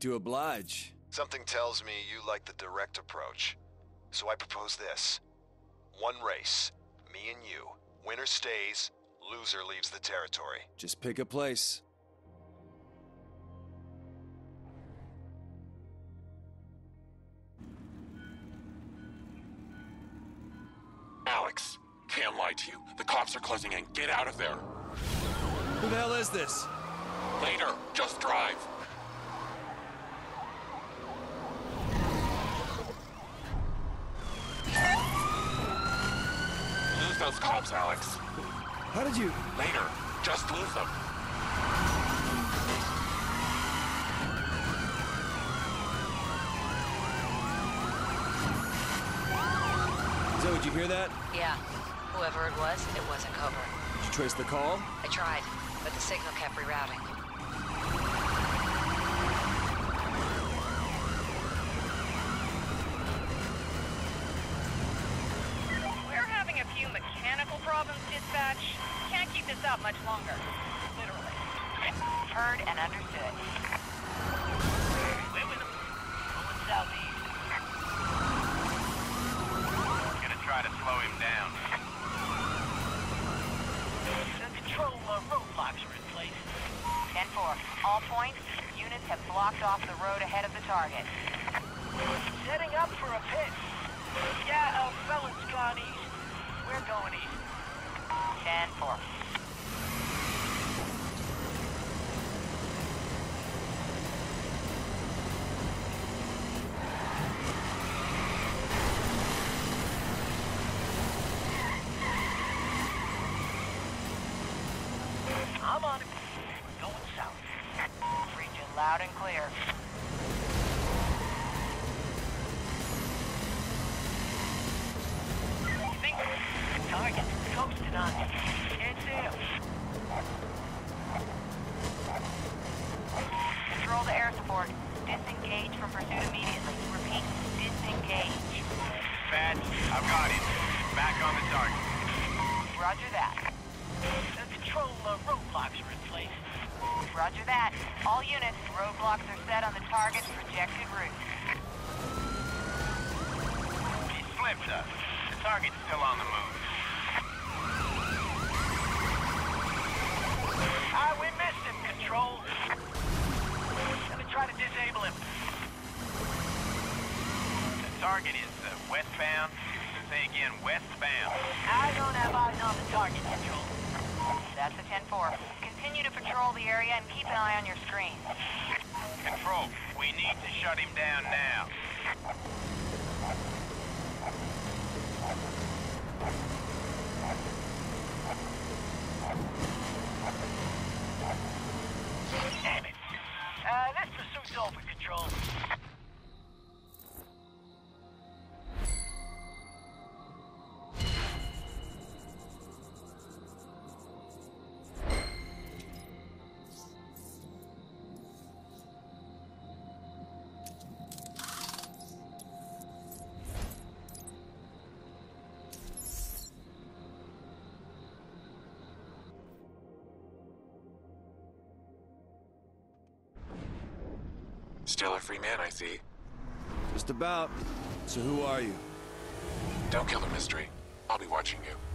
To oblige. Something tells me you like the direct approach. So I propose this. One race, me and you. Winner stays, loser leaves the territory. Just pick a place. Alex, can't lie to you. The cops are closing in. Get out of there. Who the hell is this? Later, just drive. Those cops, Alex. How did you... Later, just lose them. Zoe, did you hear that? Yeah. Whoever it was, it wasn't Cobra. Did you trace the call? I tried, but the signal kept rerouting. We're having a few mechanical dispatch. Can't keep this up much longer. Literally. Heard and understood. We're with them. Going southeast. Gonna try to slow him down. The control uh, roadblocks are in place. 10-4. All points, units have blocked off the road ahead of the target. Setting up for a pit. Yeah, uh, felon's gone east. We're going east. 10-4. I'm on it. We're going south. You loud and clear. Think target coasting on. Can't see him. Control to air support. Disengage from pursuit immediately. Repeat, disengage. Bad. I've got him. Back on the target. Roger that. The control uh, roadblocks are in place. Roger that. All units, roadblocks are set on the target's projected route. He slipped us. The target's still on the target is uh, westbound. Say again, westbound. I don't have eyes on the target, control. That's a 10-4. Continue to patrol the area and keep an eye on your screen. Control, we need to shut him down now. Still a free man, I see. Just about. So who are you? Don't kill the mystery. I'll be watching you.